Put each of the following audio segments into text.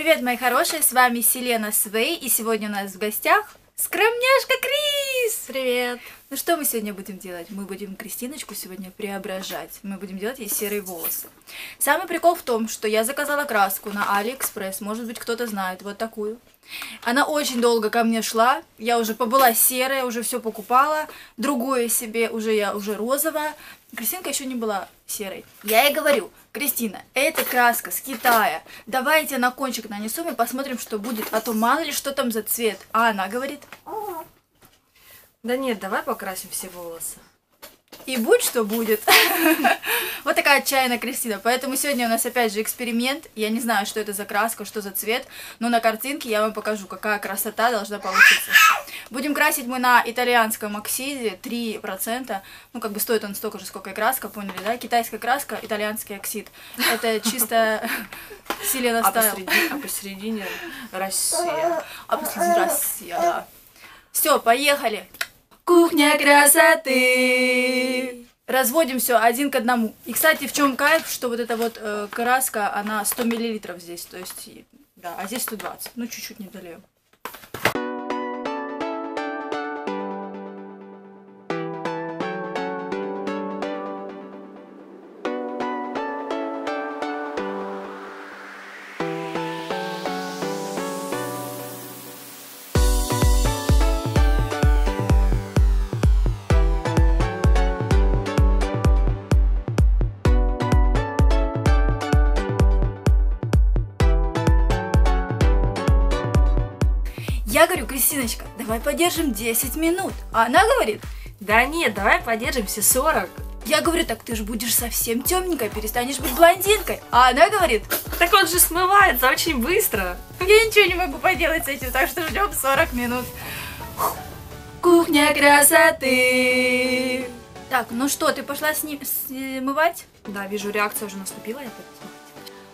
Привет, мои хорошие, с вами Силена Sway, и сегодня у нас в гостях скромняшка Крис! Привет! Ну что мы сегодня будем делать? Мы будем Кристиночку сегодня преображать. Мы будем делать ей серые волосы. Самый прикол в том, что я заказала краску на Алиэкспресс, может быть кто-то знает, вот такую. Она очень долго ко мне шла, я уже побыла серая, уже все покупала, другое себе, уже я уже розовая. Кристинка еще не была серой. Я ей говорю, Кристина, это краска с Китая, давайте на кончик нанесем и посмотрим, что будет, а то мало ли что там за цвет. А она говорит, Да нет, давай покрасим все волосы. И будь что будет. Вот такая отчаянная Кристина. Поэтому сегодня у нас опять же эксперимент. Я не знаю, что это за краска, что за цвет, но на картинке я вам покажу, какая красота должна получиться. Будем красить мы на итальянском оксиде 3%. Ну, как бы стоит он столько же, сколько и краска, поняли, да? Китайская краска, итальянский оксид. Это чисто Селена А стайл. посередине, а посередине Россия. А после Россия, да. Все, поехали. Кухня красоты. Разводим все один к одному. И, кстати, в чем кайф, что вот эта вот э, краска, она 100 миллилитров здесь, то есть, да, а здесь 120. Ну, чуть-чуть не долею. Я говорю, Кристиночка, давай подержим 10 минут. А она говорит, Да нет, давай подержим все 40. я говорю, так ты же будешь совсем темненькая, перестанешь быть блондинкой. А она говорит, Так он же смывается очень быстро. Я ничего не могу поделать с этим, так что ждем 40 минут. Кухня красоты. Так, ну что, ты пошла смывать? Да, вижу, реакция уже наступила, я смывать.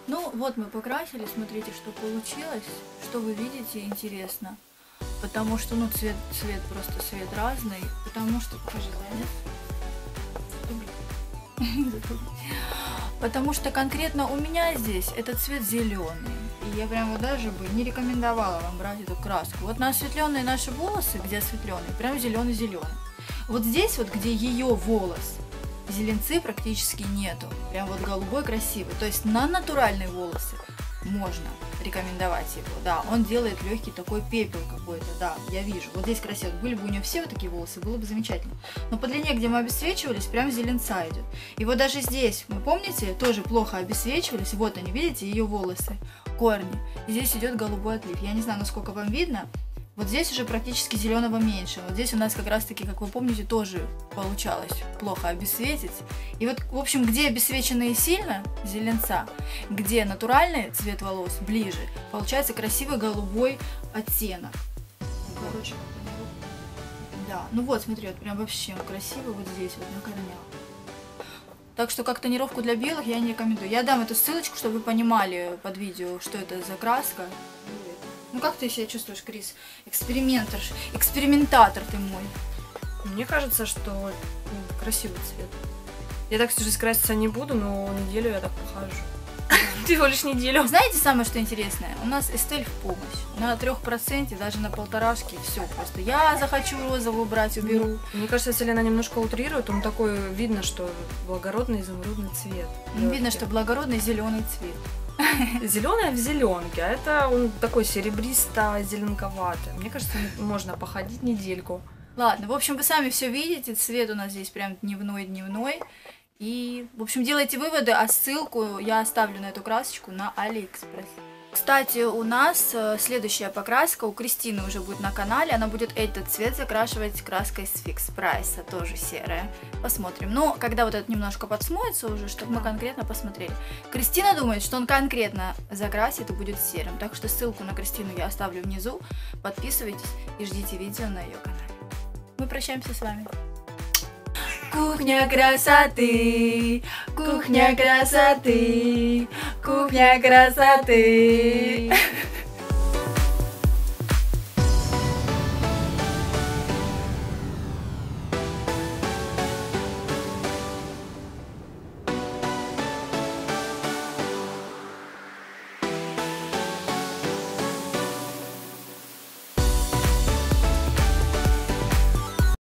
Ну, вот мы покрасили, смотрите, что получилось. Что вы видите, интересно. Потому что, ну, цвет, цвет просто цвет разный. Потому что, покажи, нет? Потому что конкретно у меня здесь этот цвет зеленый. И я прям вот даже бы не рекомендовала вам брать эту краску. Вот на осветленные наши волосы, где осветленные, прям зеленый-зеленый. Вот здесь вот, где ее волос, зеленцы практически нету. Прям вот голубой красивый. То есть на натуральные волосы можно рекомендовать его. Да, он делает легкий такой пепел какой-то, да, я вижу. Вот здесь красиво. Были бы у нее все вот такие волосы, было бы замечательно. Но по длине, где мы обесцвечивались, прям зеленца идет. И вот даже здесь, вы помните, тоже плохо обесцвечивались. Вот они, видите, ее волосы, корни. И здесь идет голубой отлив. Я не знаю, насколько вам видно. Вот здесь уже практически зеленого меньше. Вот здесь у нас как раз таки, как вы помните, тоже получалось плохо обесцветить. И вот, в общем, где обесцвеченные сильно, зеленца, где натуральный цвет волос ближе, получается красивый голубой оттенок. Короче, да, ну вот, смотри, вот прям вообще он красивый вот здесь, вот на корнях. Так что как тонировку для белых я не рекомендую. Я дам эту ссылочку, чтобы вы понимали под видео, что это за краска. Ну как ты себя чувствуешь, Крис? Экспериментатор, экспериментатор ты мой. Мне кажется, что м, красивый цвет. Я так всю жизнь краситься не буду, но неделю я так похожу. Всего лишь неделю. Знаете самое, что интересное? У нас Эстель в помощь. На трех проценте, даже на полторашке, все просто. Я захочу розовую брать, уберу. Мне кажется, если она немножко утрирует, он такой, видно, что благородный изумрудный цвет. Ну, Видно, что благородный зеленый цвет. Зеленая в зеленке, а это он такой серебристо-зеленковатый. Мне кажется, можно походить недельку. Ладно, в общем, вы сами все видите, цвет у нас здесь прям дневной-дневной. И, в общем, делайте выводы, а ссылку я оставлю на эту красочку на Алиэкспресс. Кстати, у нас э, следующая покраска у Кристины уже будет на канале. Она будет этот цвет закрашивать краской с фикс прайса, тоже серая. Посмотрим. Ну, когда вот это немножко подсмоется уже, чтобы мы конкретно посмотрели. Кристина думает, что он конкретно закрасит и будет серым. Так что ссылку на Кристину я оставлю внизу. Подписывайтесь и ждите видео на ее канале. Мы прощаемся с вами. Кухня красоты, кухня красоты, кухня красоты.